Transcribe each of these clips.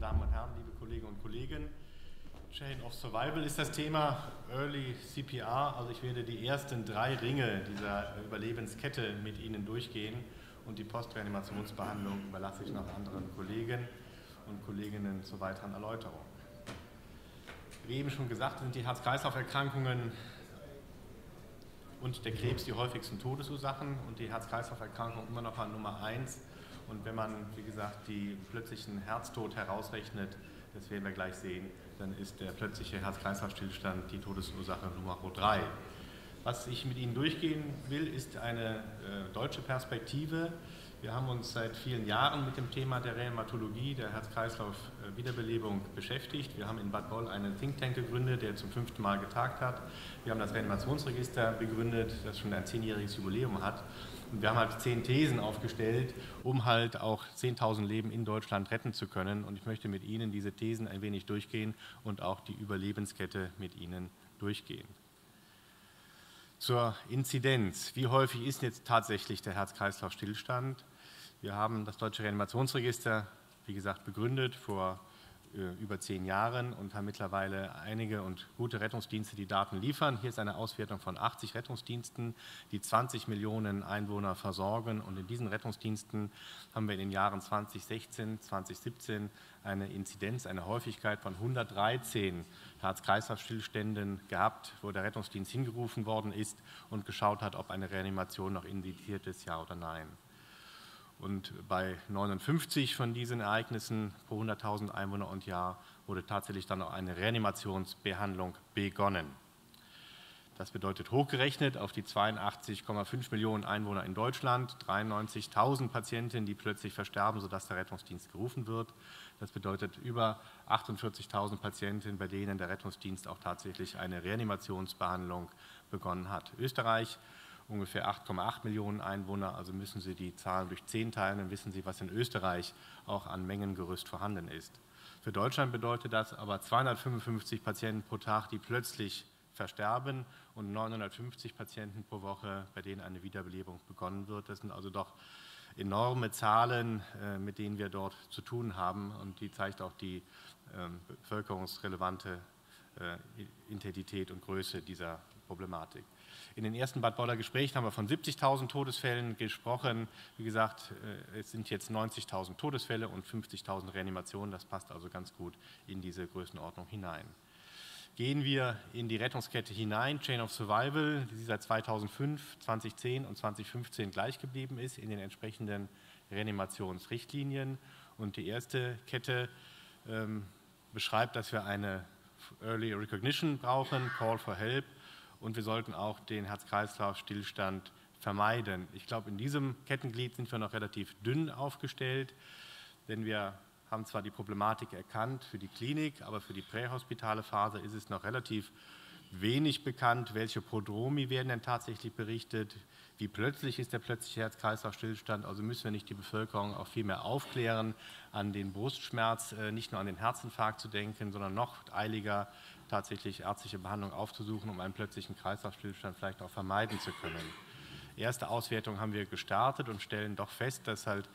Damen und Herren, liebe Kolleginnen und Kollegen. Chain of Survival ist das Thema, Early CPR. Also ich werde die ersten drei Ringe dieser Überlebenskette mit Ihnen durchgehen und die Postreanimationsbehandlung überlasse ich noch anderen Kollegen und Kolleginnen zur weiteren Erläuterung. Wie eben schon gesagt, sind die Herz-Kreislauf-Erkrankungen und der Krebs die häufigsten Todesursachen und die Herz-Kreislauf-Erkrankung immer noch an Nummer eins. Und wenn man, wie gesagt, die plötzlichen Herztod herausrechnet, das werden wir gleich sehen, dann ist der plötzliche Herz-Kreislauf-Stillstand die Todesursache Nummer drei. Was ich mit Ihnen durchgehen will, ist eine äh, deutsche Perspektive. Wir haben uns seit vielen Jahren mit dem Thema der Rheumatologie, der Herz-Kreislauf-Wiederbelebung beschäftigt. Wir haben in Bad Boll einen Think Tank gegründet, der zum fünften Mal getagt hat. Wir haben das Reanimationsregister begründet, das schon ein zehnjähriges Jubiläum hat. Wir haben halt zehn Thesen aufgestellt, um halt auch 10.000 Leben in Deutschland retten zu können. Und ich möchte mit Ihnen diese Thesen ein wenig durchgehen und auch die Überlebenskette mit Ihnen durchgehen. Zur Inzidenz. Wie häufig ist jetzt tatsächlich der Herz-Kreislauf-Stillstand? Wir haben das Deutsche Reanimationsregister, wie gesagt, begründet vor über zehn Jahren und haben mittlerweile einige und gute Rettungsdienste, die Daten liefern. Hier ist eine Auswertung von 80 Rettungsdiensten, die 20 Millionen Einwohner versorgen. Und in diesen Rettungsdiensten haben wir in den Jahren 2016, 2017 eine Inzidenz, eine Häufigkeit von 113 Herz-Kreislauf-Stillständen gehabt, wo der Rettungsdienst hingerufen worden ist und geschaut hat, ob eine Reanimation noch indiziert ist, ja oder nein. Und bei 59 von diesen Ereignissen pro 100.000 Einwohner und Jahr wurde tatsächlich dann auch eine Reanimationsbehandlung begonnen. Das bedeutet hochgerechnet auf die 82,5 Millionen Einwohner in Deutschland 93.000 Patienten, die plötzlich versterben, sodass der Rettungsdienst gerufen wird. Das bedeutet über 48.000 Patienten, bei denen der Rettungsdienst auch tatsächlich eine Reanimationsbehandlung begonnen hat. Österreich ungefähr 8,8 Millionen Einwohner, also müssen Sie die Zahlen durch 10 teilen, dann wissen Sie, was in Österreich auch an Mengengerüst vorhanden ist. Für Deutschland bedeutet das aber 255 Patienten pro Tag, die plötzlich versterben und 950 Patienten pro Woche, bei denen eine Wiederbelebung begonnen wird. Das sind also doch enorme Zahlen, äh, mit denen wir dort zu tun haben und die zeigt auch die ähm, bevölkerungsrelevante äh, Intensität und Größe dieser Problematik. In den ersten Bad Boller Gesprächen haben wir von 70.000 Todesfällen gesprochen. Wie gesagt, äh, es sind jetzt 90.000 Todesfälle und 50.000 Reanimationen. Das passt also ganz gut in diese Größenordnung hinein. Gehen wir in die Rettungskette hinein, Chain of Survival, die seit 2005, 2010 und 2015 gleich geblieben ist in den entsprechenden Reanimationsrichtlinien. Und die erste Kette ähm, beschreibt, dass wir eine Early Recognition brauchen, Call for Help und wir sollten auch den Herz-Kreislauf-Stillstand vermeiden. Ich glaube, in diesem Kettenglied sind wir noch relativ dünn aufgestellt, denn wir haben zwar die Problematik erkannt für die Klinik, aber für die prähospitale Phase ist es noch relativ wenig bekannt, welche Prodromi werden denn tatsächlich berichtet, wie plötzlich ist der plötzliche Herz-Kreislauf-Stillstand. Also müssen wir nicht die Bevölkerung auch viel mehr aufklären, an den Brustschmerz, äh, nicht nur an den Herzinfarkt zu denken, sondern noch eiliger tatsächlich ärztliche Behandlung aufzusuchen, um einen plötzlichen Kreislaufstillstand vielleicht auch vermeiden zu können. Erste Auswertung haben wir gestartet und stellen doch fest, dass halt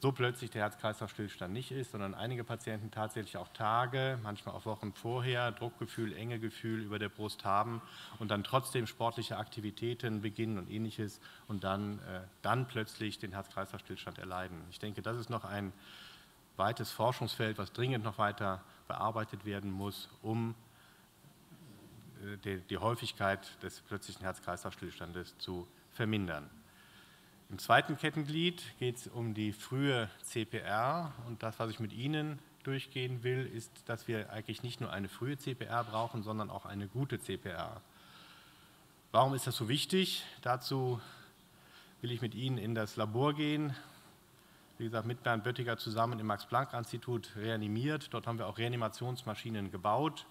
so plötzlich der Herz-Kreislauf-Stillstand nicht ist, sondern einige Patienten tatsächlich auch Tage, manchmal auch Wochen vorher Druckgefühl, Engegefühl über der Brust haben und dann trotzdem sportliche Aktivitäten beginnen und ähnliches und dann, äh, dann plötzlich den Herz-Kreislauf-Stillstand erleiden. Ich denke, das ist noch ein weites Forschungsfeld, was dringend noch weiter bearbeitet werden muss, um die, die Häufigkeit des plötzlichen Herz-Kreislauf-Stillstandes zu vermindern. Im zweiten Kettenglied geht es um die frühe CPR und das, was ich mit Ihnen durchgehen will, ist, dass wir eigentlich nicht nur eine frühe CPR brauchen, sondern auch eine gute CPR. Warum ist das so wichtig? Dazu will ich mit Ihnen in das Labor gehen. Wie gesagt, mit Bernd Böttiger zusammen im Max-Planck-Institut reanimiert. Dort haben wir auch Reanimationsmaschinen gebaut.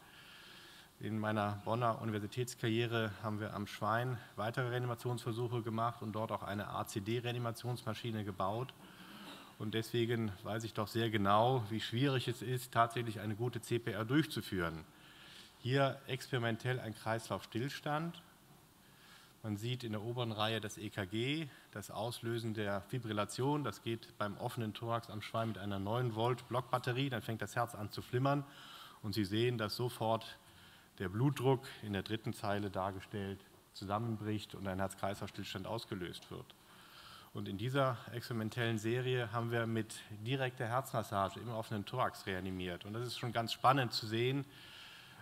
In meiner Bonner Universitätskarriere haben wir am Schwein weitere Reanimationsversuche gemacht und dort auch eine ACD-Reanimationsmaschine gebaut. Und deswegen weiß ich doch sehr genau, wie schwierig es ist, tatsächlich eine gute CPR durchzuführen. Hier experimentell ein Kreislaufstillstand. Man sieht in der oberen Reihe das EKG, das Auslösen der Fibrillation. Das geht beim offenen Thorax am Schwein mit einer 9 Volt Blockbatterie. Dann fängt das Herz an zu flimmern und Sie sehen, dass sofort der Blutdruck in der dritten Zeile dargestellt zusammenbricht und ein Herz-Kreislauf-Stillstand ausgelöst wird. Und in dieser experimentellen Serie haben wir mit direkter Herzmassage im offenen Thorax reanimiert. Und das ist schon ganz spannend zu sehen,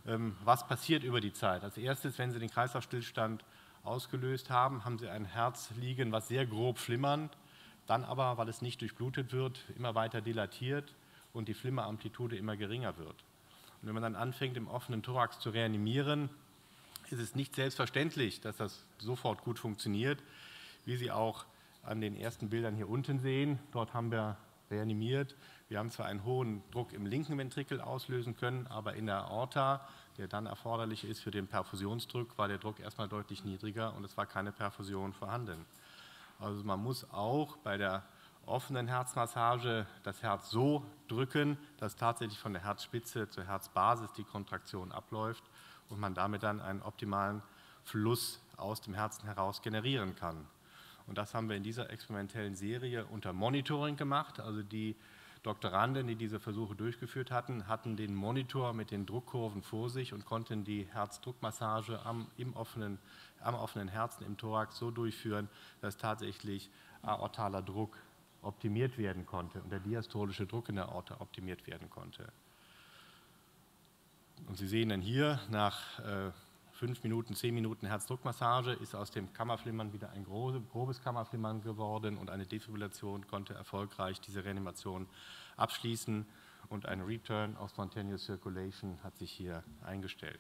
ähm, was passiert über die Zeit. Als erstes, wenn Sie den Kreislaufstillstand ausgelöst haben, haben Sie ein Herz liegen, was sehr grob flimmernd, dann aber, weil es nicht durchblutet wird, immer weiter dilatiert und die Flimmeramplitude immer geringer wird. Und wenn man dann anfängt, im offenen Thorax zu reanimieren, ist es nicht selbstverständlich, dass das sofort gut funktioniert, wie Sie auch an den ersten Bildern hier unten sehen. Dort haben wir reanimiert. Wir haben zwar einen hohen Druck im linken Ventrikel auslösen können, aber in der Aorta der dann erforderlich ist für den Perfusionsdruck, war der Druck erstmal deutlich niedriger und es war keine Perfusion vorhanden. Also man muss auch bei der offenen Herzmassage das Herz so drücken, dass tatsächlich von der Herzspitze zur Herzbasis die Kontraktion abläuft und man damit dann einen optimalen Fluss aus dem Herzen heraus generieren kann. Und das haben wir in dieser experimentellen Serie unter Monitoring gemacht. Also die Doktoranden, die diese Versuche durchgeführt hatten, hatten den Monitor mit den Druckkurven vor sich und konnten die Herzdruckmassage am, im offenen, am offenen Herzen im Thorax so durchführen, dass tatsächlich aortaler Druck optimiert werden konnte und der diastolische Druck in der Aorta optimiert werden konnte. Und Sie sehen dann hier nach äh, fünf Minuten, zehn Minuten Herzdruckmassage ist aus dem Kammerflimmern wieder ein grobes Kammerflimmern geworden und eine Defibrillation konnte erfolgreich diese Reanimation abschließen und ein Return of Spontaneous Circulation hat sich hier eingestellt.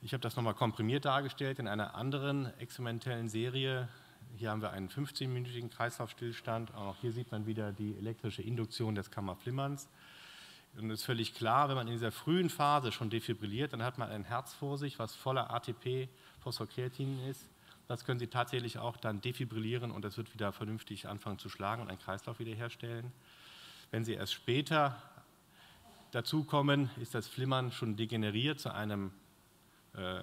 Ich habe das nochmal komprimiert dargestellt in einer anderen experimentellen Serie. Hier haben wir einen 15-minütigen Kreislaufstillstand. Auch hier sieht man wieder die elektrische Induktion des Kammerflimmerns. Und es ist völlig klar, wenn man in dieser frühen Phase schon defibrilliert, dann hat man ein Herz vor sich, was voller ATP, Phosphokreatin ist. Das können Sie tatsächlich auch dann defibrillieren und das wird wieder vernünftig anfangen zu schlagen und einen Kreislauf wiederherstellen. Wenn Sie erst später dazukommen, ist das Flimmern schon degeneriert zu einem äh,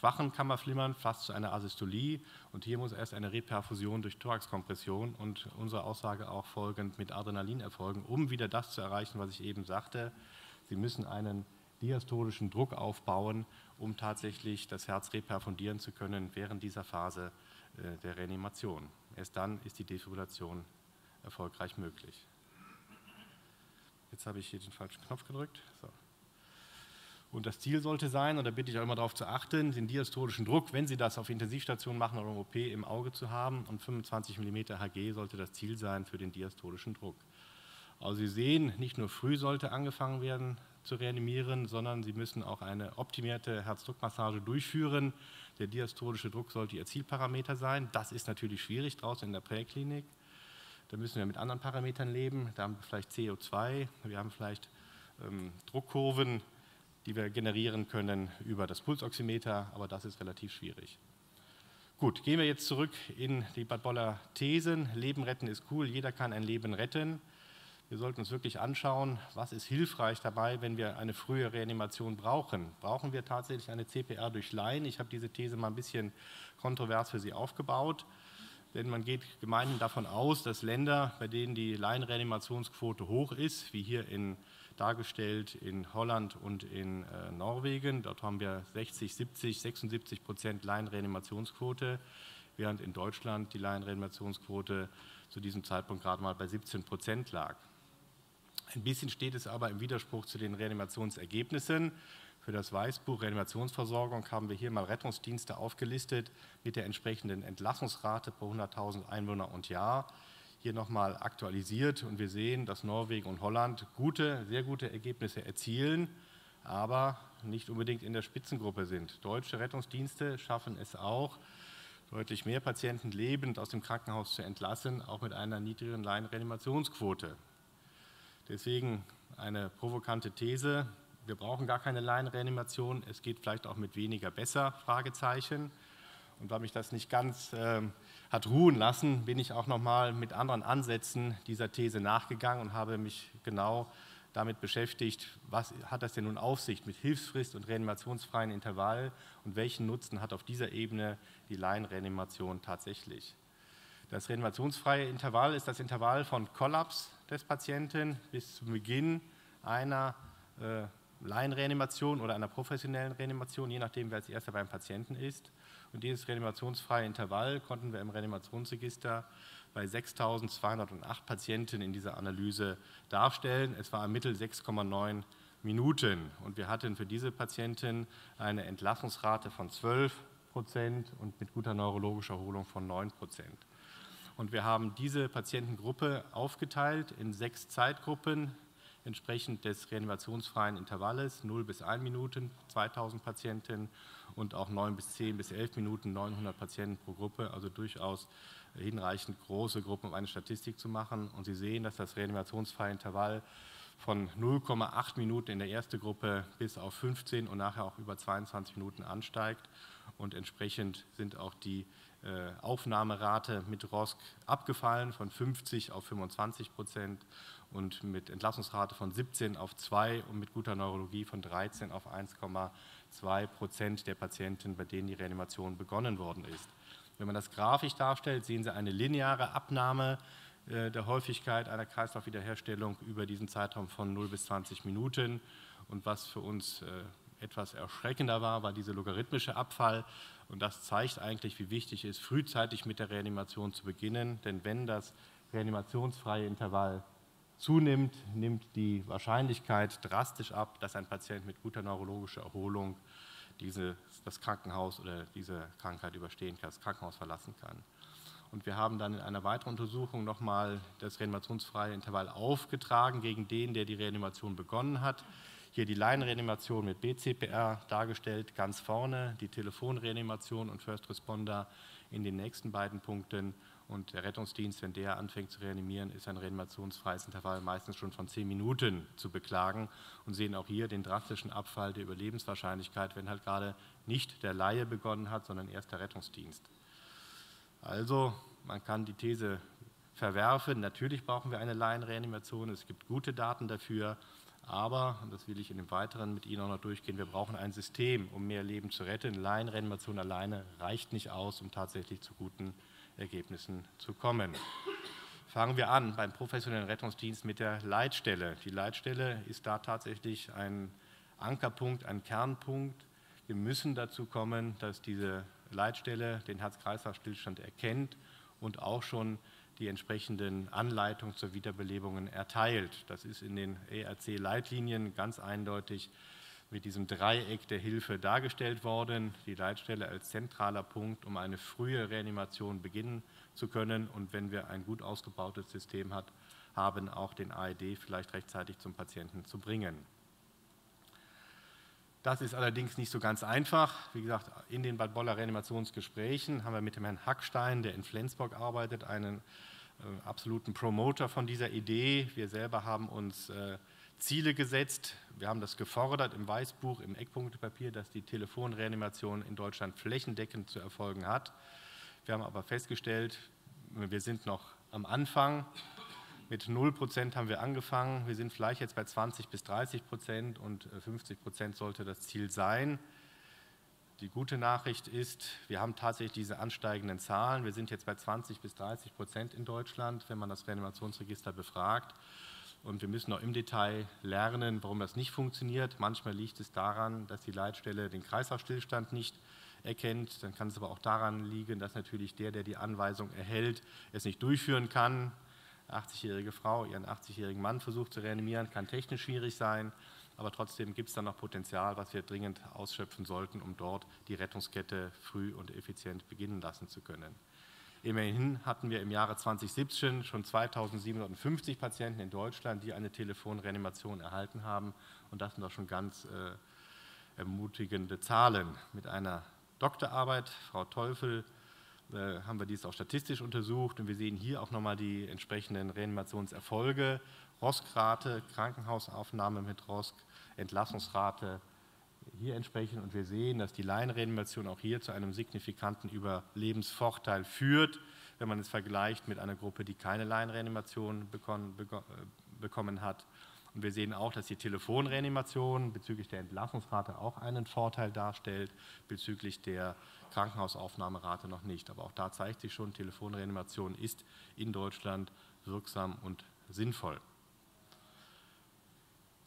schwachen Kammerflimmern, fast zu einer Asystolie. Und hier muss erst eine Reperfusion durch Thoraxkompression und unsere Aussage auch folgend mit Adrenalin erfolgen, um wieder das zu erreichen, was ich eben sagte. Sie müssen einen diastolischen Druck aufbauen, um tatsächlich das Herz reperfundieren zu können während dieser Phase äh, der Reanimation. Erst dann ist die Defibrillation erfolgreich möglich. Jetzt habe ich hier den falschen Knopf gedrückt. So. Und das Ziel sollte sein, und da bitte ich auch immer darauf zu achten, den diastolischen Druck, wenn Sie das auf Intensivstation machen oder im OP, im Auge zu haben. Und 25 mm Hg sollte das Ziel sein für den diastolischen Druck. Also Sie sehen, nicht nur früh sollte angefangen werden zu reanimieren, sondern Sie müssen auch eine optimierte Herzdruckmassage durchführen. Der diastolische Druck sollte Ihr Zielparameter sein. Das ist natürlich schwierig draußen in der Präklinik. Da müssen wir mit anderen Parametern leben. Da haben wir vielleicht CO2, wir haben vielleicht ähm, Druckkurven, die wir generieren können über das Pulsoximeter, aber das ist relativ schwierig. Gut, gehen wir jetzt zurück in die Bad Boller Thesen. Leben retten ist cool, jeder kann ein Leben retten. Wir sollten uns wirklich anschauen, was ist hilfreich dabei, wenn wir eine frühe Reanimation brauchen. Brauchen wir tatsächlich eine CPR durch Laien? Ich habe diese These mal ein bisschen kontrovers für Sie aufgebaut, denn man geht gemeinhin davon aus, dass Länder, bei denen die Laienreanimationsquote hoch ist, wie hier in dargestellt in Holland und in äh, Norwegen. Dort haben wir 60, 70, 76 Prozent Laienreanimationsquote, während in Deutschland die Laienreanimationsquote zu diesem Zeitpunkt gerade mal bei 17 Prozent lag. Ein bisschen steht es aber im Widerspruch zu den Reanimationsergebnissen. Für das Weißbuch Reanimationsversorgung haben wir hier mal Rettungsdienste aufgelistet mit der entsprechenden Entlassungsrate pro 100.000 Einwohner und Jahr hier nochmal aktualisiert und wir sehen, dass Norwegen und Holland gute, sehr gute Ergebnisse erzielen, aber nicht unbedingt in der Spitzengruppe sind. Deutsche Rettungsdienste schaffen es auch, deutlich mehr Patienten lebend aus dem Krankenhaus zu entlassen, auch mit einer niedrigeren Laienreanimationsquote. Deswegen eine provokante These, wir brauchen gar keine Laienreanimation, es geht vielleicht auch mit weniger besser, Fragezeichen. Und weil mich das nicht ganz äh, hat ruhen lassen, bin ich auch nochmal mit anderen Ansätzen dieser These nachgegangen und habe mich genau damit beschäftigt, was hat das denn nun auf sich mit Hilfsfrist und reanimationsfreien Intervall und welchen Nutzen hat auf dieser Ebene die Laienreanimation tatsächlich. Das reanimationsfreie Intervall ist das Intervall von Kollaps des Patienten bis zum Beginn einer äh, Laienreanimation oder einer professionellen Reanimation, je nachdem, wer als erster beim Patienten ist. Und dieses reanimationsfreie Intervall konnten wir im Reanimationsregister bei 6.208 Patienten in dieser Analyse darstellen. Es war im Mittel 6,9 Minuten. Und wir hatten für diese Patienten eine Entlassungsrate von 12 Prozent und mit guter neurologischer Erholung von 9 Prozent. Und wir haben diese Patientengruppe aufgeteilt in sechs Zeitgruppen, entsprechend des reanimationsfreien Intervalles 0 bis 1 Minuten 2000 Patienten und auch 9 bis 10 bis 11 Minuten 900 Patienten pro Gruppe, also durchaus hinreichend große Gruppen, um eine Statistik zu machen. Und Sie sehen, dass das reanimationsfreie Intervall von 0,8 Minuten in der ersten Gruppe bis auf 15 und nachher auch über 22 Minuten ansteigt. Und entsprechend sind auch die Aufnahmerate mit ROSC abgefallen von 50 auf 25 Prozent und mit Entlassungsrate von 17 auf 2 und mit guter Neurologie von 13 auf 1,2 Prozent der Patienten, bei denen die Reanimation begonnen worden ist. Wenn man das grafisch darstellt, sehen Sie eine lineare Abnahme äh, der Häufigkeit einer Kreislaufwiederherstellung über diesen Zeitraum von 0 bis 20 Minuten. Und was für uns äh, etwas erschreckender war, war dieser logarithmische Abfall. Und das zeigt eigentlich, wie wichtig es ist, frühzeitig mit der Reanimation zu beginnen. Denn wenn das reanimationsfreie Intervall zunimmt, nimmt die Wahrscheinlichkeit drastisch ab, dass ein Patient mit guter neurologischer Erholung diese, das Krankenhaus oder diese Krankheit überstehen kann, das Krankenhaus verlassen kann. Und wir haben dann in einer weiteren Untersuchung nochmal das reanimationsfreie Intervall aufgetragen gegen den, der die Reanimation begonnen hat. Hier die Laienreanimation mit BCPR dargestellt, ganz vorne, die Telefonreanimation und First Responder in den nächsten beiden Punkten. Und der Rettungsdienst, wenn der anfängt zu reanimieren, ist ein reanimationsfreies Intervall meistens schon von zehn Minuten zu beklagen und sehen auch hier den drastischen Abfall der Überlebenswahrscheinlichkeit, wenn halt gerade nicht der Laie begonnen hat, sondern erst der Rettungsdienst. Also man kann die These verwerfen, natürlich brauchen wir eine Laienreanimation, es gibt gute Daten dafür, aber, und das will ich in dem Weiteren mit Ihnen auch noch durchgehen, wir brauchen ein System, um mehr Leben zu retten. Laienreanimation alleine reicht nicht aus, um tatsächlich zu guten Ergebnissen zu kommen. Fangen wir an beim professionellen Rettungsdienst mit der Leitstelle. Die Leitstelle ist da tatsächlich ein Ankerpunkt, ein Kernpunkt. Wir müssen dazu kommen, dass diese Leitstelle den Herz-Kreislauf-Stillstand erkennt und auch schon die entsprechenden Anleitungen zur Wiederbelebung erteilt. Das ist in den ERC-Leitlinien ganz eindeutig mit diesem Dreieck der Hilfe dargestellt worden. Die Leitstelle als zentraler Punkt, um eine frühe Reanimation beginnen zu können und wenn wir ein gut ausgebautes System hat, haben, auch den AED vielleicht rechtzeitig zum Patienten zu bringen. Das ist allerdings nicht so ganz einfach. Wie gesagt, in den Bad Boller Reanimationsgesprächen haben wir mit dem Herrn Hackstein, der in Flensburg arbeitet, einen äh, absoluten Promoter von dieser Idee. Wir selber haben uns äh, Ziele gesetzt. Wir haben das gefordert im Weißbuch, im Eckpunktepapier, dass die Telefonreanimation in Deutschland flächendeckend zu erfolgen hat. Wir haben aber festgestellt, wir sind noch am Anfang. Mit 0 Prozent haben wir angefangen. Wir sind vielleicht jetzt bei 20 bis 30 Prozent und 50 äh, Prozent sollte das Ziel sein. Die gute Nachricht ist, wir haben tatsächlich diese ansteigenden Zahlen. Wir sind jetzt bei 20 bis 30 Prozent in Deutschland, wenn man das Reanimationsregister befragt. Und wir müssen auch im Detail lernen, warum das nicht funktioniert. Manchmal liegt es daran, dass die Leitstelle den Kreislaufstillstand nicht erkennt. Dann kann es aber auch daran liegen, dass natürlich der, der die Anweisung erhält, es nicht durchführen kann. Eine 80-jährige Frau ihren 80-jährigen Mann versucht zu reanimieren, kann technisch schwierig sein. Aber trotzdem gibt es dann noch Potenzial, was wir dringend ausschöpfen sollten, um dort die Rettungskette früh und effizient beginnen lassen zu können. Immerhin hatten wir im Jahre 2017 schon 2750 Patienten in Deutschland, die eine Telefonreanimation erhalten haben. Und das sind doch schon ganz äh, ermutigende Zahlen. Mit einer Doktorarbeit, Frau Teufel, äh, haben wir dies auch statistisch untersucht. Und wir sehen hier auch nochmal die entsprechenden Reanimationserfolge. ROSC-Rate, Krankenhausaufnahme mit ROSC, Entlassungsrate, hier entsprechend und wir sehen, dass die Laienreanimation auch hier zu einem signifikanten Überlebensvorteil führt, wenn man es vergleicht mit einer Gruppe, die keine Laienreanimation bekommen hat. Und wir sehen auch, dass die Telefonreanimation bezüglich der Entlassungsrate auch einen Vorteil darstellt, bezüglich der Krankenhausaufnahmerate noch nicht. Aber auch da zeigt sich schon, Telefonreanimation ist in Deutschland wirksam und sinnvoll.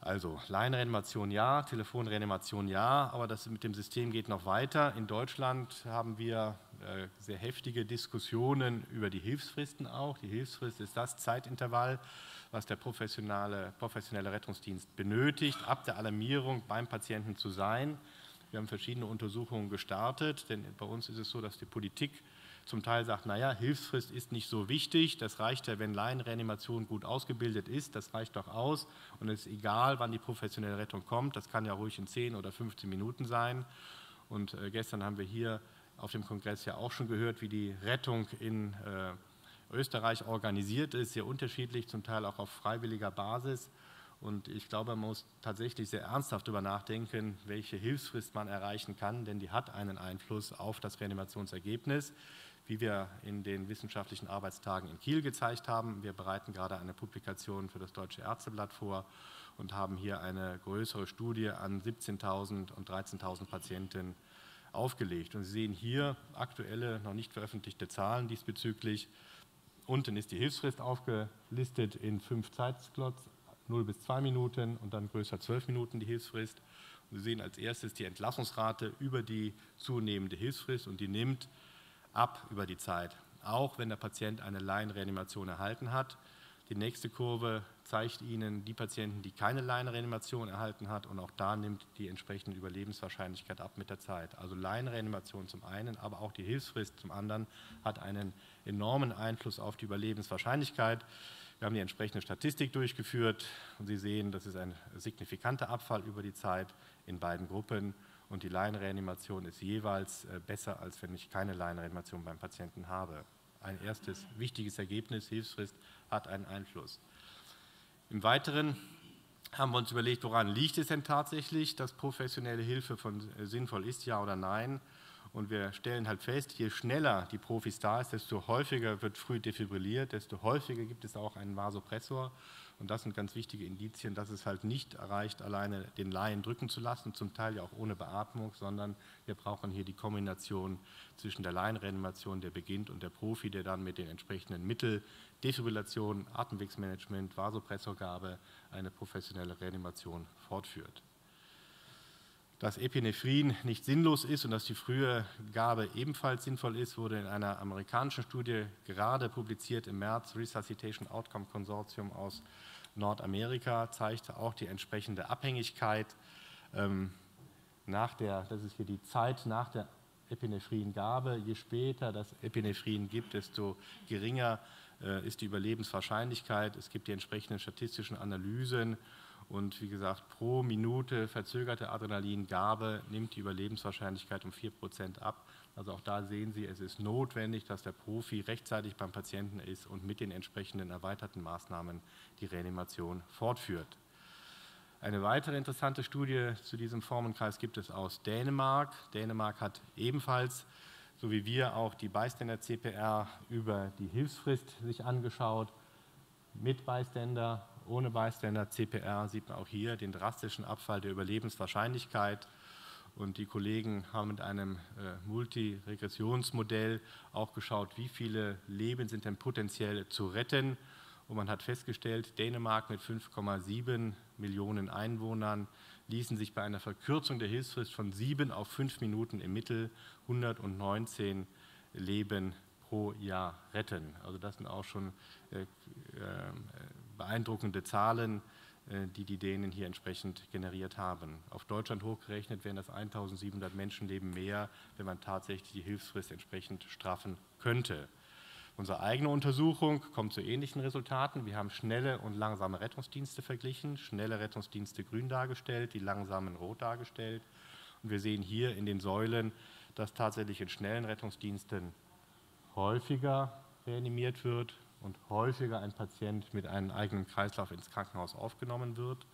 Also Laienreanimation ja, Telefonreanimation ja, aber das mit dem System geht noch weiter. In Deutschland haben wir äh, sehr heftige Diskussionen über die Hilfsfristen auch. Die Hilfsfrist ist das Zeitintervall, was der professionelle, professionelle Rettungsdienst benötigt, ab der Alarmierung beim Patienten zu sein. Wir haben verschiedene Untersuchungen gestartet, denn bei uns ist es so, dass die Politik zum Teil sagt, naja, Hilfsfrist ist nicht so wichtig, das reicht ja, wenn Laienreanimation gut ausgebildet ist, das reicht doch aus und es ist egal, wann die professionelle Rettung kommt, das kann ja ruhig in 10 oder 15 Minuten sein. Und äh, gestern haben wir hier auf dem Kongress ja auch schon gehört, wie die Rettung in äh, Österreich organisiert ist, sehr unterschiedlich, zum Teil auch auf freiwilliger Basis. Und ich glaube, man muss tatsächlich sehr ernsthaft darüber nachdenken, welche Hilfsfrist man erreichen kann, denn die hat einen Einfluss auf das Reanimationsergebnis wie wir in den wissenschaftlichen Arbeitstagen in Kiel gezeigt haben. Wir bereiten gerade eine Publikation für das Deutsche Ärzteblatt vor und haben hier eine größere Studie an 17.000 und 13.000 Patienten aufgelegt. Und Sie sehen hier aktuelle, noch nicht veröffentlichte Zahlen diesbezüglich. Unten ist die Hilfsfrist aufgelistet in fünf Zeitslots, 0 bis 2 Minuten und dann größer 12 Minuten die Hilfsfrist. Und Sie sehen als erstes die Entlassungsrate über die zunehmende Hilfsfrist und die nimmt ab über die Zeit, auch wenn der Patient eine Laienreanimation erhalten hat. Die nächste Kurve zeigt Ihnen die Patienten, die keine Laienreanimation erhalten hat und auch da nimmt die entsprechende Überlebenswahrscheinlichkeit ab mit der Zeit. Also Laienreanimation zum einen, aber auch die Hilfsfrist zum anderen hat einen enormen Einfluss auf die Überlebenswahrscheinlichkeit. Wir haben die entsprechende Statistik durchgeführt und Sie sehen, das ist ein signifikanter Abfall über die Zeit in beiden Gruppen und die Laienreanimation ist jeweils äh, besser, als wenn ich keine Laienreanimation beim Patienten habe. Ein erstes wichtiges Ergebnis, Hilfsfrist, hat einen Einfluss. Im Weiteren haben wir uns überlegt, woran liegt es denn tatsächlich, dass professionelle Hilfe von, äh, sinnvoll ist, ja oder nein. Und wir stellen halt fest, je schneller die Profis da ist, desto häufiger wird früh defibrilliert, desto häufiger gibt es auch einen Vasopressor. Und das sind ganz wichtige Indizien, dass es halt nicht erreicht, alleine den Laien drücken zu lassen, zum Teil ja auch ohne Beatmung, sondern wir brauchen hier die Kombination zwischen der Laienreanimation, der beginnt, und der Profi, der dann mit den entsprechenden Mitteln, Defibrillation, Atemwegsmanagement, Vasopressorgabe eine professionelle Reanimation fortführt. Dass Epinephrin nicht sinnlos ist und dass die frühe Gabe ebenfalls sinnvoll ist, wurde in einer amerikanischen Studie gerade publiziert im März, Resuscitation Outcome Consortium aus Nordamerika zeigte auch die entsprechende Abhängigkeit ähm, nach der, das ist hier die Zeit nach der Epinephringabe. Je später das Epinephrin gibt, desto geringer äh, ist die Überlebenswahrscheinlichkeit. Es gibt die entsprechenden statistischen Analysen und wie gesagt, pro Minute verzögerte Adrenalingabe nimmt die Überlebenswahrscheinlichkeit um 4% ab. Also auch da sehen Sie, es ist notwendig, dass der Profi rechtzeitig beim Patienten ist und mit den entsprechenden erweiterten Maßnahmen die Reanimation fortführt. Eine weitere interessante Studie zu diesem Formenkreis gibt es aus Dänemark. Dänemark hat ebenfalls, so wie wir, auch die Beiständer-CPR über die Hilfsfrist sich angeschaut. Mit Beiständer, ohne Beiständer, CPR sieht man auch hier den drastischen Abfall der Überlebenswahrscheinlichkeit. Und die Kollegen haben mit einem äh, Multiregressionsmodell auch geschaut, wie viele Leben sind denn potenziell zu retten. Und man hat festgestellt, Dänemark mit 5,7 Millionen Einwohnern ließen sich bei einer Verkürzung der Hilfsfrist von sieben auf fünf Minuten im Mittel 119 Leben pro Jahr retten. Also das sind auch schon äh, äh, beeindruckende Zahlen, äh, die die Dänen hier entsprechend generiert haben. Auf Deutschland hochgerechnet wären das 1700 Menschenleben mehr, wenn man tatsächlich die Hilfsfrist entsprechend straffen könnte. Unsere eigene Untersuchung kommt zu ähnlichen Resultaten. Wir haben schnelle und langsame Rettungsdienste verglichen, schnelle Rettungsdienste grün dargestellt, die langsamen rot dargestellt. Und wir sehen hier in den Säulen, dass tatsächlich in schnellen Rettungsdiensten häufiger reanimiert wird, und häufiger ein Patient mit einem eigenen Kreislauf ins Krankenhaus aufgenommen wird.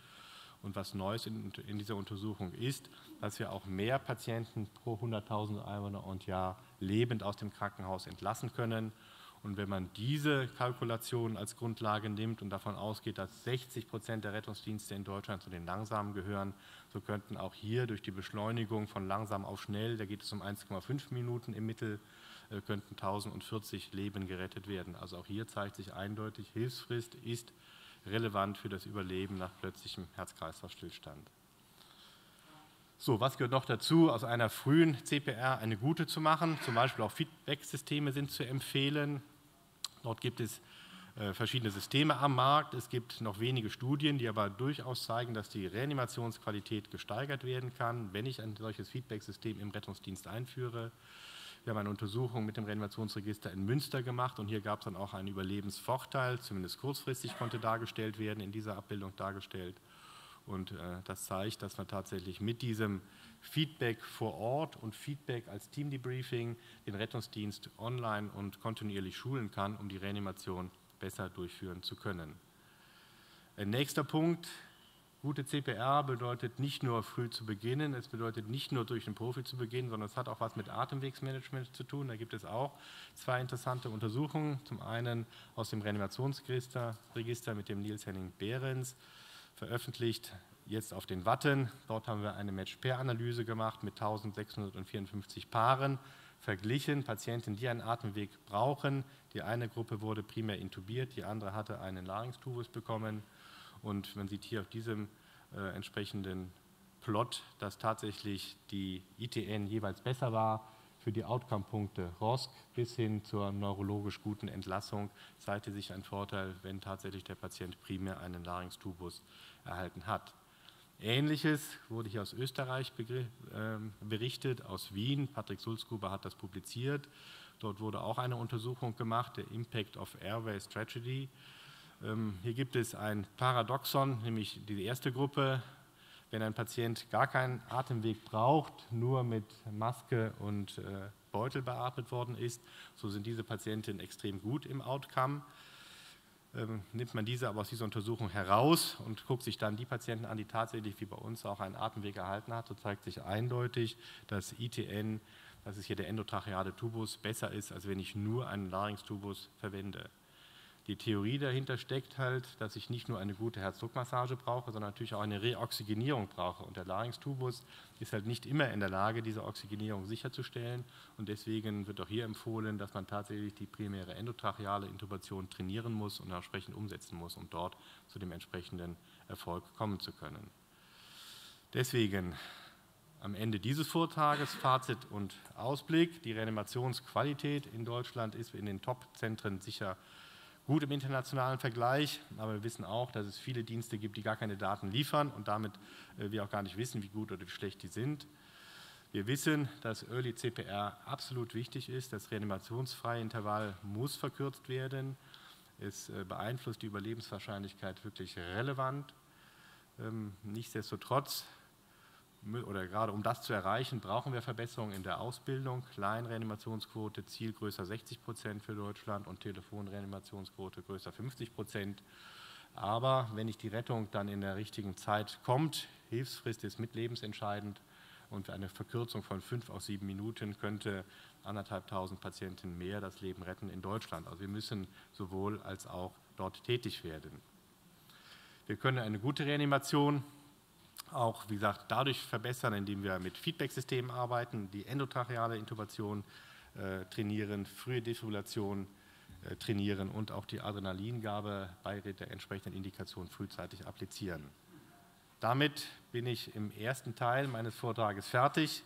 Und was Neues in, in dieser Untersuchung ist, dass wir auch mehr Patienten pro 100.000 Einwohner und Jahr lebend aus dem Krankenhaus entlassen können. Und wenn man diese Kalkulation als Grundlage nimmt und davon ausgeht, dass 60 Prozent der Rettungsdienste in Deutschland zu den langsamen gehören, so könnten auch hier durch die Beschleunigung von langsam auf schnell, da geht es um 1,5 Minuten im Mittel, könnten 1040 Leben gerettet werden. Also auch hier zeigt sich eindeutig, Hilfsfrist ist relevant für das Überleben nach plötzlichem Herz-Kreislauf-Stillstand. So, was gehört noch dazu, aus einer frühen CPR eine gute zu machen? Zum Beispiel auch Feedback-Systeme sind zu empfehlen. Dort gibt es äh, verschiedene Systeme am Markt. Es gibt noch wenige Studien, die aber durchaus zeigen, dass die Reanimationsqualität gesteigert werden kann, wenn ich ein solches Feedback-System im Rettungsdienst einführe. Wir haben eine Untersuchung mit dem Reanimationsregister in Münster gemacht und hier gab es dann auch einen Überlebensvorteil, zumindest kurzfristig konnte dargestellt werden, in dieser Abbildung dargestellt. Und äh, das zeigt, dass man tatsächlich mit diesem Feedback vor Ort und Feedback als Teamdebriefing den Rettungsdienst online und kontinuierlich schulen kann, um die Reanimation besser durchführen zu können. Ein nächster Punkt, Gute CPR bedeutet nicht nur früh zu beginnen, es bedeutet nicht nur durch den Profi zu beginnen, sondern es hat auch was mit Atemwegsmanagement zu tun. Da gibt es auch zwei interessante Untersuchungen. Zum einen aus dem Reanimationsregister Register mit dem Nils Henning Behrens, veröffentlicht jetzt auf den Watten. Dort haben wir eine Match-Pair-Analyse gemacht mit 1654 Paaren, verglichen Patienten, die einen Atemweg brauchen. Die eine Gruppe wurde primär intubiert, die andere hatte einen Larynxtubus bekommen und man sieht hier auf diesem äh, entsprechenden Plot, dass tatsächlich die ITN jeweils besser war für die Outcome-Punkte ROSC bis hin zur neurologisch guten Entlassung zeigte sich ein Vorteil, wenn tatsächlich der Patient primär einen Larynxtubus erhalten hat. Ähnliches wurde hier aus Österreich ähm, berichtet, aus Wien. Patrick Sulzgruber hat das publiziert. Dort wurde auch eine Untersuchung gemacht, der Impact of Airways Tragedy. Ähm, hier gibt es ein Paradoxon, nämlich die erste Gruppe, wenn ein Patient gar keinen Atemweg braucht, nur mit Maske und äh, Beutel beatmet worden ist, so sind diese Patienten extrem gut im Outcome. Ähm, nimmt man diese aber aus dieser Untersuchung heraus und guckt sich dann die Patienten an, die tatsächlich wie bei uns auch einen Atemweg erhalten hat, so zeigt sich eindeutig, dass ITN, das ist hier der endotracheale Tubus, besser ist, als wenn ich nur einen Larynxtubus verwende. Die Theorie dahinter steckt halt, dass ich nicht nur eine gute Herzdruckmassage brauche, sondern natürlich auch eine Reoxygenierung brauche. Und der Larynxtubus ist halt nicht immer in der Lage, diese Oxygenierung sicherzustellen. Und deswegen wird auch hier empfohlen, dass man tatsächlich die primäre endotracheale Intubation trainieren muss und entsprechend umsetzen muss, um dort zu dem entsprechenden Erfolg kommen zu können. Deswegen am Ende dieses Vortrages Fazit und Ausblick. Die Reanimationsqualität in Deutschland ist in den Top-Zentren sicher gut im internationalen Vergleich, aber wir wissen auch, dass es viele Dienste gibt, die gar keine Daten liefern und damit äh, wir auch gar nicht wissen, wie gut oder wie schlecht die sind. Wir wissen, dass Early CPR absolut wichtig ist. Das reanimationsfreie Intervall muss verkürzt werden. Es äh, beeinflusst die Überlebenswahrscheinlichkeit wirklich relevant. Ähm, nichtsdestotrotz oder gerade um das zu erreichen, brauchen wir Verbesserungen in der Ausbildung. Kleinreanimationsquote, Ziel größer 60 Prozent für Deutschland und Telefonreanimationsquote größer 50 Prozent. Aber wenn nicht die Rettung dann in der richtigen Zeit kommt, Hilfsfrist ist mitlebensentscheidend und eine Verkürzung von fünf auf sieben Minuten könnte anderthalbtausend Patienten mehr das Leben retten in Deutschland. Also wir müssen sowohl als auch dort tätig werden. Wir können eine gute Reanimation auch, wie gesagt, dadurch verbessern, indem wir mit Feedback-Systemen arbeiten, die endotracheale Intubation äh, trainieren, frühe Defibrillation äh, trainieren und auch die Adrenalingabe bei der entsprechenden Indikation frühzeitig applizieren. Damit bin ich im ersten Teil meines Vortrages fertig.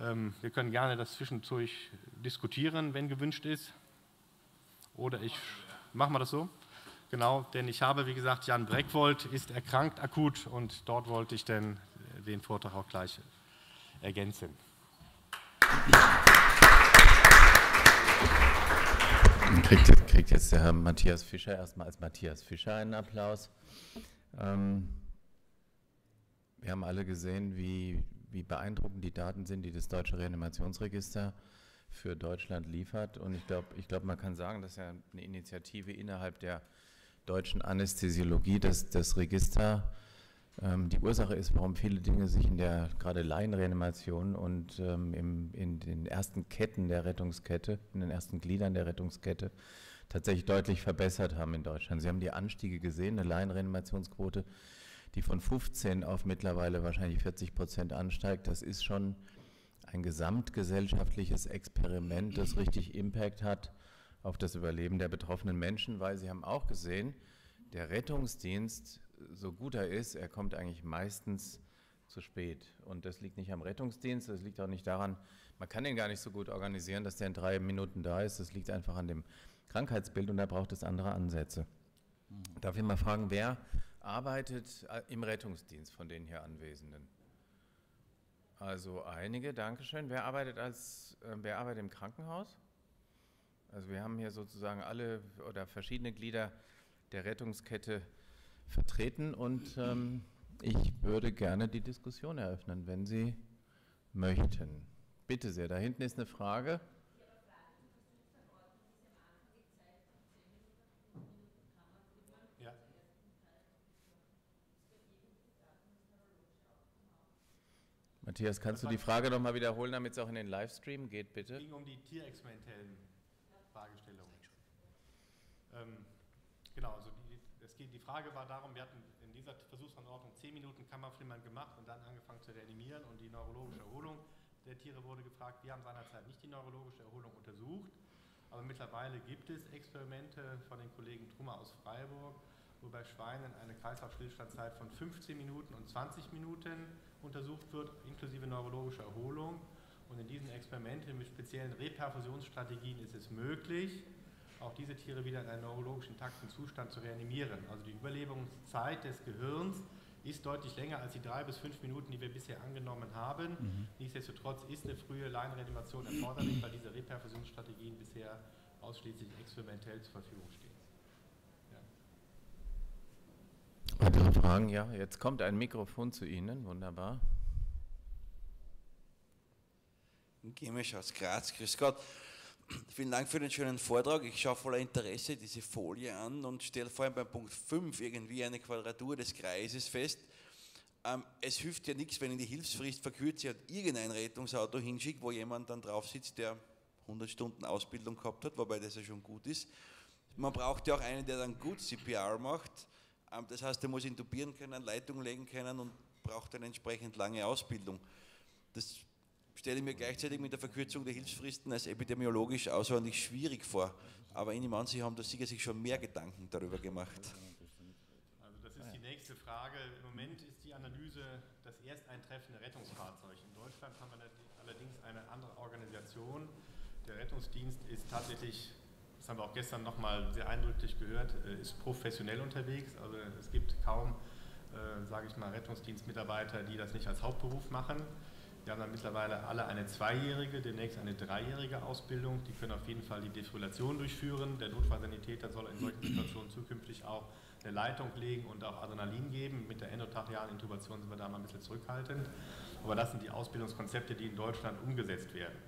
Ähm, wir können gerne das zwischendurch diskutieren, wenn gewünscht ist. Oder ich mache mal das so. Genau, denn ich habe, wie gesagt, Jan Breckwold ist erkrankt akut und dort wollte ich denn den Vortrag auch gleich ergänzen. Kriegt, kriegt jetzt der Herr Matthias Fischer erstmal als Matthias Fischer einen Applaus. Ähm, wir haben alle gesehen, wie, wie beeindruckend die Daten sind, die das Deutsche Reanimationsregister für Deutschland liefert. Und ich glaube, ich glaub, man kann sagen, dass ja eine Initiative innerhalb der deutschen Anästhesiologie das, das Register Ähm, die Ursache ist, warum viele Dinge sich in der gerade Laienreanimation und ähm, im, in den ersten Ketten der Rettungskette, in den ersten Gliedern der Rettungskette tatsächlich deutlich verbessert haben in Deutschland. Sie haben die Anstiege gesehen, eine Laienreanimationsquote, die von 15 auf mittlerweile wahrscheinlich 40 Prozent ansteigt. Das ist schon ein gesamtgesellschaftliches Experiment, das richtig Impact hat auf das Überleben der betroffenen Menschen, weil Sie haben auch gesehen, der Rettungsdienst, so gut er ist, er kommt eigentlich meistens zu spät. Und das liegt nicht am Rettungsdienst, das liegt auch nicht daran, man kann ihn gar nicht so gut organisieren, dass der in drei Minuten da ist. Das liegt einfach an dem Krankheitsbild und da braucht es andere Ansätze. Darf ich mal fragen, wer arbeitet äh, im Rettungsdienst von den hier Anwesenden? Also einige, Dankeschön. Wer arbeitet als, äh, wer arbeitet im Krankenhaus? Also wir haben hier sozusagen alle oder verschiedene Glieder der Rettungskette vertreten und ähm, ich würde gerne die Diskussion eröffnen, wenn Sie möchten. Bitte sehr, da hinten ist eine Frage. Matthias, kannst du die Frage noch mal wiederholen, damit es auch in den Livestream geht, bitte? Es ging um die tierexperimentellen. Ähm, genau, also die, es geht, die Frage war darum, wir hatten in dieser Versuchsanordnung 10 Minuten Kammerflimmern gemacht und dann angefangen zu reanimieren und die neurologische Erholung der Tiere wurde gefragt. Wir haben seinerzeit nicht die neurologische Erholung untersucht, aber mittlerweile gibt es Experimente von den Kollegen Trummer aus Freiburg, wo bei Schweinen eine Kreislaufstillstandzeit von 15 Minuten und 20 Minuten untersucht wird, inklusive neurologischer Erholung. Und in diesen Experimenten mit speziellen Reperfusionsstrategien ist es möglich, auch diese Tiere wieder in einen neurologisch intakten Zustand zu reanimieren. Also die Überlebungszeit des Gehirns ist deutlich länger als die drei bis fünf Minuten, die wir bisher angenommen haben. Mhm. Nichtsdestotrotz ist eine frühe Leinreanimation erforderlich, weil diese Reperfusionsstrategien bisher ausschließlich experimentell zur Verfügung stehen. Weitere Fragen? Ja, jetzt kommt ein Mikrofon zu Ihnen. Wunderbar. Gemisch aus Graz. Grüß Gott. Vielen Dank für den schönen Vortrag. Ich schaue voller Interesse diese Folie an und stelle vor allem beim Punkt 5 irgendwie eine Quadratur des Kreises fest. Ähm, es hilft ja nichts, wenn in die Hilfsfrist verkürzt und irgendein Rettungsauto hinschickt, wo jemand dann drauf sitzt, der 100 Stunden Ausbildung gehabt hat, wobei das ja schon gut ist. Man braucht ja auch einen, der dann gut CPR macht ähm, das heißt, er muss intubieren können, Leitung legen können und braucht eine entsprechend lange Ausbildung. Das stelle ich mir gleichzeitig mit der Verkürzung der Hilfsfristen als epidemiologisch außerordentlich schwierig vor. Aber ich nehme an, Sie haben da sicher sich schon mehr Gedanken darüber gemacht. Also das ist die nächste Frage. Im Moment ist die Analyse das ersteintreffende Rettungsfahrzeug. In Deutschland haben wir allerdings eine andere Organisation. Der Rettungsdienst ist tatsächlich das haben wir auch gestern nochmal sehr eindrücklich gehört, äh, ist professionell unterwegs. Also es gibt kaum, äh, sage ich mal, Rettungsdienstmitarbeiter, die das nicht als Hauptberuf machen. Wir haben dann mittlerweile alle eine zweijährige, demnächst eine dreijährige Ausbildung. Die können auf jeden Fall die Defibrillation durchführen. Der Notfallsanitäter soll in solchen Situationen zukünftig auch eine Leitung legen und auch Adrenalin geben. Mit der endotrachealen Intubation sind wir da mal ein bisschen zurückhaltend. Aber das sind die Ausbildungskonzepte, die in Deutschland umgesetzt werden.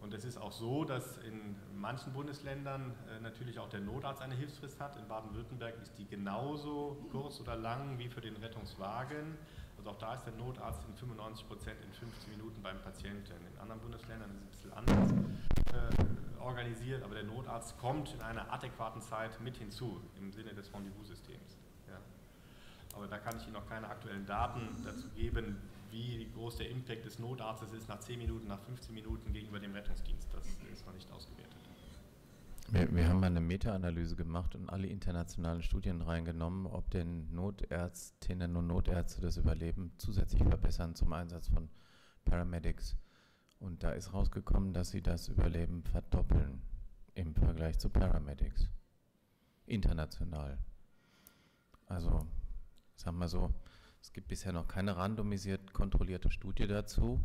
Und es ist auch so, dass in manchen Bundesländern äh, natürlich auch der Notarzt eine Hilfsfrist hat. In Baden-Württemberg ist die genauso kurz oder lang wie für den Rettungswagen. Also auch da ist der Notarzt in 95 Prozent in 15 Minuten beim Patienten. In anderen Bundesländern ist es ein bisschen anders äh, organisiert, aber der Notarzt kommt in einer adäquaten Zeit mit hinzu im Sinne des Rendezvous-Systems. Ja. Aber da kann ich Ihnen noch keine aktuellen Daten dazu geben, wie groß der Impact des Notarztes ist nach 10 Minuten, nach 15 Minuten gegenüber dem Rettungsdienst. Das ist noch nicht ausgewertet. Wir, wir haben eine Meta-Analyse gemacht und alle internationalen Studien reingenommen, ob denn Notärztinnen und Notärzte das Überleben zusätzlich verbessern zum Einsatz von Paramedics. Und da ist rausgekommen, dass sie das Überleben verdoppeln im Vergleich zu Paramedics. International. Also, sagen wir so, es gibt bisher noch keine randomisiert kontrollierte Studie dazu,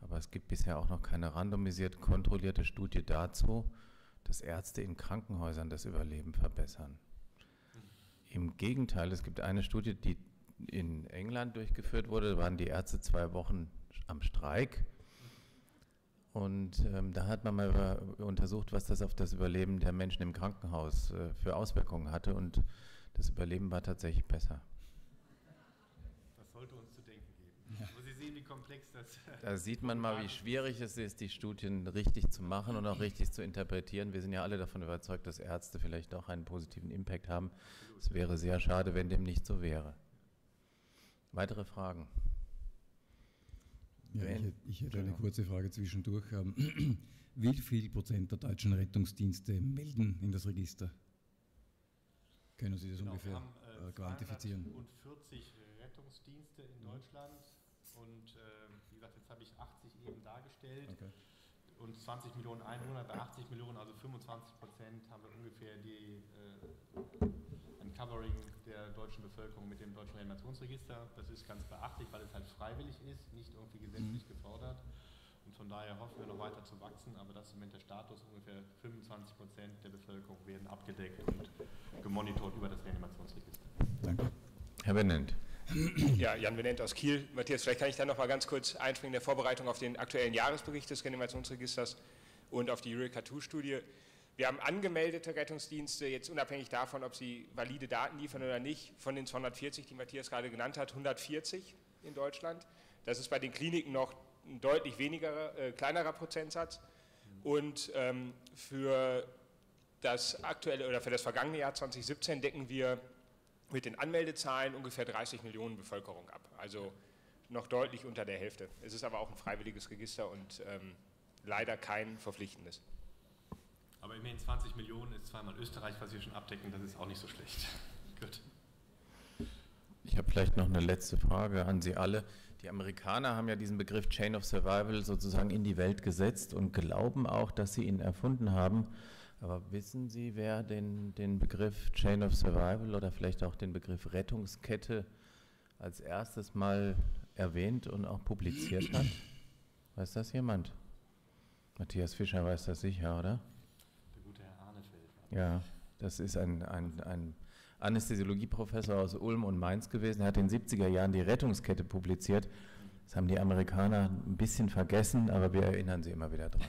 aber es gibt bisher auch noch keine randomisiert kontrollierte Studie dazu, dass Ärzte in Krankenhäusern das Überleben verbessern. Im Gegenteil, es gibt eine Studie, die in England durchgeführt wurde, da waren die Ärzte zwei Wochen am Streik. Und ähm, da hat man mal untersucht, was das auf das Überleben der Menschen im Krankenhaus äh, für Auswirkungen hatte. Und das Überleben war tatsächlich besser. sollte uns zu denken geben. Ja. Sie sehen, wie komplex das Da sieht man mal, wie schwierig es ist, die Studien richtig zu machen und auch richtig zu interpretieren. Wir sind ja alle davon überzeugt, dass Ärzte vielleicht doch einen positiven Impact haben. Es wäre sehr schade, wenn dem nicht so wäre. Weitere Fragen? Ja, ich, hätte, ich hätte eine kurze Frage zwischendurch. Ähm, wie viel Prozent der deutschen Rettungsdienste melden in das Register? Können Sie das genau, ungefähr wir haben, äh, quantifizieren? 40 Rettungsdienste in Deutschland und äh, wie gesagt, jetzt habe ich 80 eben dargestellt. Okay. Und 20 Millionen Einwohner, bei 80 Millionen, also 25 Prozent, haben wir ungefähr die, äh, ein Covering der deutschen Bevölkerung mit dem deutschen Reanimationsregister. Das ist ganz beachtlich, weil es halt freiwillig ist, nicht irgendwie gesetzlich mhm. gefordert. Und von daher hoffen wir noch weiter zu wachsen, aber das ist im Moment der Status. Ungefähr 25 Prozent der Bevölkerung werden abgedeckt und gemonitort über das Reanimationsregister. Danke. Herr Benent. Ja, Jan Benent aus Kiel. Matthias, vielleicht kann ich da noch mal ganz kurz einspringen in der Vorbereitung auf den aktuellen Jahresbericht des Reanimationsregisters und auf die Eureka-2-Studie. Wir haben angemeldete Rettungsdienste, jetzt unabhängig davon, ob sie valide Daten liefern oder nicht, von den 240, die Matthias gerade genannt hat, 140 in Deutschland. Das ist bei den Kliniken noch ein deutlich weniger, äh, kleinerer Prozentsatz. Und ähm, für das aktuelle oder für das vergangene Jahr 2017 decken wir mit den Anmeldezahlen ungefähr 30 Millionen Bevölkerung ab. Also noch deutlich unter der Hälfte. Es ist aber auch ein freiwilliges Register und ähm, leider kein verpflichtendes. Aber immerhin 20 Millionen ist zweimal Österreich, was wir schon abdecken, das ist auch nicht so schlecht. Gut. Ich habe vielleicht noch eine letzte Frage an Sie alle. Die Amerikaner haben ja diesen Begriff Chain of Survival sozusagen in die Welt gesetzt und glauben auch, dass sie ihn erfunden haben. Aber wissen Sie, wer den, den Begriff Chain of Survival oder vielleicht auch den Begriff Rettungskette als erstes mal erwähnt und auch publiziert hat? Weiß das jemand? Matthias Fischer weiß das sicher, oder? Der gute Herr Arnefeld. Ja, das ist ein, ein, ein Anästhesiologieprofessor aus Ulm und Mainz gewesen. Er hat in den 70er Jahren die Rettungskette publiziert. Das haben die Amerikaner ein bisschen vergessen, aber wir erinnern sie immer wieder dran.